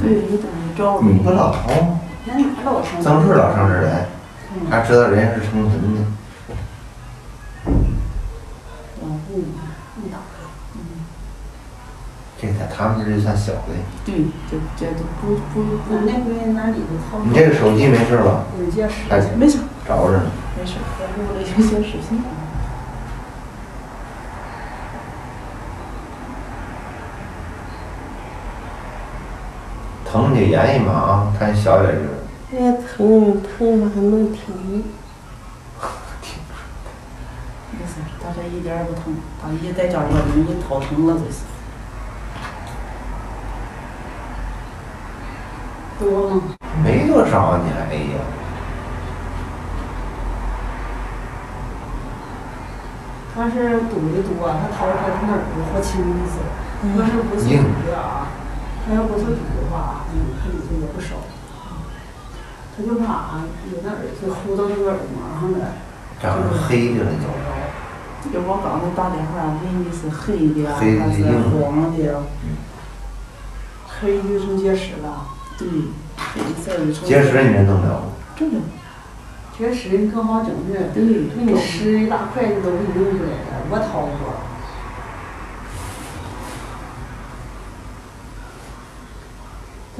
对，有东西照你不老头，那哪老上？曾顺老上这儿来，嗯，他知道人家是成坟的。老户嘛，你打开。这在他们这就算小的。对，这这都不不不，那回哪里头掏。你这个手机没事吧？有件事没事着着呢。没事，我屋里有些事情。疼你就严一嘛啊，看小点儿劲儿。哎呀，疼疼吧还能挺。没事，他这一点儿也不疼，他一在家里边儿一头疼了这是。多吗？没多少，你还哎呀，他是堵的多，他掏开他哪儿都和清一色。要是不是硬堵的啊，他要不是堵的话，嗯，他里头也不少。他就怕有那耳就呼到那个耳膜上了。长成黑的了就。就我刚才打电话问你是黑的啊，黑的还是黄的嗯？黑就成结石了，对，黑色的。结石你能弄了吗？这个结石你可好整治。对，给你拾一大块的都给你弄出来了，我掏过。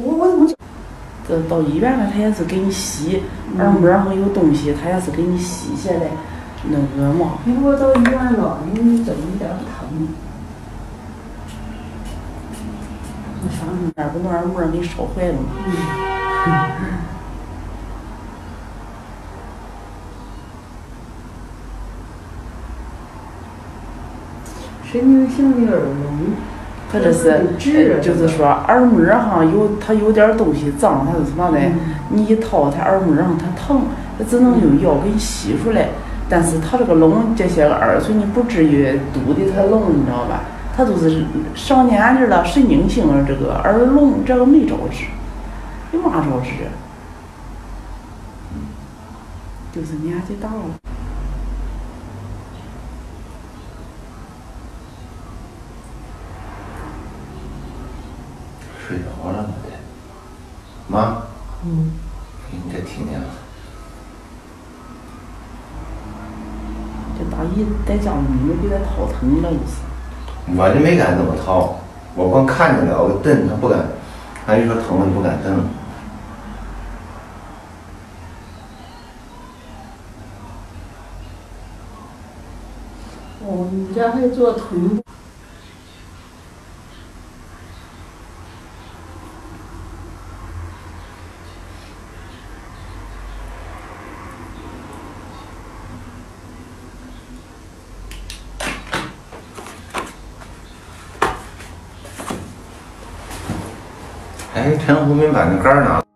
我我怎么这到医院了，他也是给你洗，耳膜上有东西，他也是给你洗下来，那个嘛。因为我到医院了，你这一点儿不疼。那啥呢？那不弄耳膜给烧坏了吗？嗯。神经性的耳聋，他这是，呃就是说耳膜上有它有点东西脏，它是什么的？你一掏它耳膜上它疼，它只能用药给你吸出来。但是它这个聋这些个耳垂你不至于堵的它聋，你知道吧？它都是上年纪了，神经性的这个耳聋，这个没招治，有嘛招治？就是年纪大了。睡着了吗？得。妈，嗯。你再听见了？这大姨在家里没给他掏疼了，就是。我就没敢怎么掏，我光看见了，我蹬他不敢，他一说疼了就不敢蹬。哦，你这还做臀部？哎，陈红明把那杆儿拿。